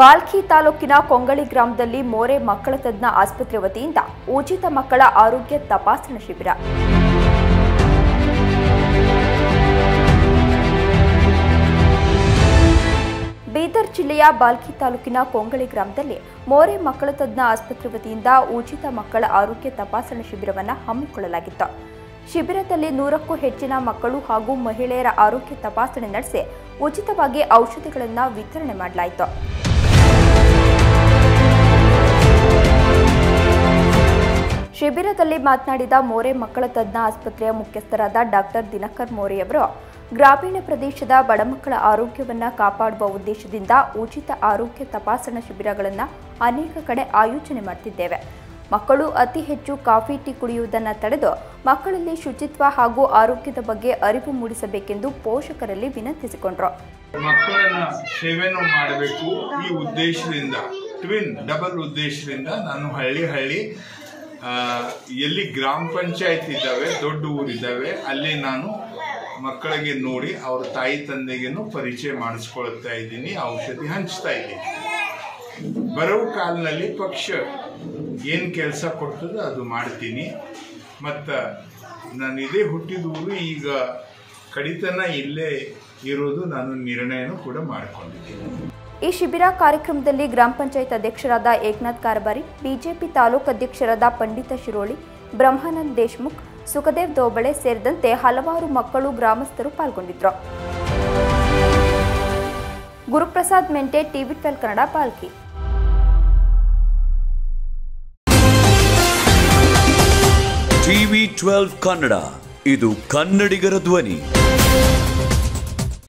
ಬಾಲ್ಕಿ ತಾಲೂಕಿನ ಕೊಂಗಳಿ ಗ್ರಾಮದಲ್ಲಿ ಮೋರೆ ಮಕ್ಕಳ ತಜ್ಞ ಆಸ್ಪತ್ರೆ ವತಿಯಿಂದ ಉಚಿತ ಮಕ್ಕಳ ಆರೋಗ್ಯ ತಪಾಸಣಾ ಶಿಬಿರ. ಬೀದರ್ ಜಿಲ್ಲೆಯ ಬಾಲ್ಕಿ ತಾಲೂಕಿನ ಕೊಂಗಳಿ ಗ್ರಾಮದಲ್ಲಿ ಮೋರೆ ಮಕ್ಕಳ ತಜ್ಞ ಆಸ್ಪತ್ರೆ ವತಿಯಿಂದ ಉಚಿತ ಮಕ್ಕಳ ಆರೋಗ್ಯ ತಪಾಸಣಾ ಶಿಬಿರವನ್ನು ಹಮ್ಮಿಕೊಳ್ಳಲಾಗಿತ್ತು. ಶಿಬಿರದಲ್ಲಿ ನೂರಕ್ಕೂ ಹೆಚ್ಚಿನ ಮಕ್ಕಳು ಹಾಗೂ ಮಹಿಳೆಯರ ಆರೋಗ್ಯ ತಪಾಸಣೆ ನಡೆಸಿ ಉಚಿತವಾಗಿ ಔಷಧಿಗಳನ್ನು ವಿತರಣೆ ಮಾಡಲಾಯಿತು. ಶಿಬಿರದಲ್ಲಿ ಮಾತನಾಡಿದ ಮೋರೆ ಮಕ್ಕಳ ತಜ್ಞ ಆಸ್ಪತ್ರೆಯ ಮುಖ್ಯಸ್ಥರಾದ ಡಾಕ್ಟರ್ ದಿನಕರ್ ಮೋರೆಯವರು ಗ್ರಾಮೀಣ ಪ್ರದೇಶದ ಬಡ ಮಕ್ಕಳ ಆರೋಗ್ಯವನ್ನು ಕಾಪಾಡುವ ಉದ್ದೇಶದಿಂದ ಉಚಿತ ಆರೋಗ್ಯ ತಪಾಸಣಾ ಶಿಬಿರಗಳನ್ನು ಅನೇಕ ಕಡೆ ಆಯೋಜನೆ ಮಾಡ್ತಿದ್ದೇವೆ. ಮಕ್ಕಳು ಅತಿ ಹೆಚ್ಚು ಕಾಫಿ, ಟೀ ಕುಡಿಯುವುದನ್ನು ತಡೆದು ಮಕ್ಕಳಲ್ಲಿ ಶುಚಿತ್ವ ಹಾಗೂ ಆರೋಗ್ಯದ ಬಗ್ಗೆ ಅರಿವು ಮೂಡಿಸಬೇಕೆಂದು ಪೋಷಕರಲ್ಲಿ ವಿನಂತಿಸಿಕೊಂಡರು. ಮಕ್ಕಳನ್ನ ಸೇವೆಯನ್ನು ಮಾಡಬೇಕು ಈ ಉದ್ದೇಶದಿಂದ ಟ್ವಿನ್ ಡಬಲ್ ಉದ್ದೇಶದಿಂದ ನಾನು ಹಳ್ಳಿ ಹಳ್ಳಿ ಎಲ್ಲಿ ಗ್ರಾಮ ಪಂಚಾಯತ್ ಇದ್ದಾವೆ, ದೊಡ್ಡ ಊರಿದ್ದಾವೆ, ಅಲ್ಲಿ ನಾನು ಮಕ್ಕಳಿಗೆ ನೋಡಿ ಅವ್ರ ತಾಯಿ ತಂದೆಗೇನು ಪರಿಚಯ ಮಾಡಿಸ್ಕೊಳ್ತಾ ಇದ್ದೀನಿ, ಔಷಧಿ ಹಂಚ್ತಾ ಇದ್ದೀನಿ. ಬರೋ ಕಾಲದಲ್ಲಿ ಪಕ್ಷ ಏನು ಕೆಲಸ ಕೊಡ್ತದೋ ಅದು ಮಾಡ್ತೀನಿ. ಮತ್ತು ನಾನು ಇದೇ ಹುಟ್ಟಿದ ಊರು, ಈಗ ಕಡಿತನ ಇಲ್ಲೇ ಇರೋದು ನಾನು ನಿರ್ಣಯನೂ ಕೂಡ ಮಾಡಿಕೊಂಡಿದ್ದೀನಿ. ಈ ಶಿಬಿರ ಕಾರ್ಯಕ್ರಮದಲ್ಲಿ ಗ್ರಾಮ ಪಂಚಾಯತ್ ಅಧ್ಯಕ್ಷರಾದ ಏಕನಾಥ್ ಕಾರಬಾರಿ, ಬಿಜೆಪಿ ತಾಲೂಕು ಅಧ್ಯಕ್ಷರಾದ ಪಂಡಿತ ಶಿರೋಳಿ, ಬ್ರಹ್ಮಾನಂದ್ ದೇಶ್ಮುಖ್, ಸುಖದೇವ್ ದೋಬಳೆ ಸೇರಿದಂತೆ ಹಲವಾರು ಮಕ್ಕಳು ಗ್ರಾಮಸ್ಥರು ಪಾಲ್ಗೊಂಡಿದ್ದರು. Guruprasad Mente, TV twelve Kannada, Palki. TV twelve Kannada, ಇದು ಕನ್ನಡಿಗರ ಧ್ವನಿ.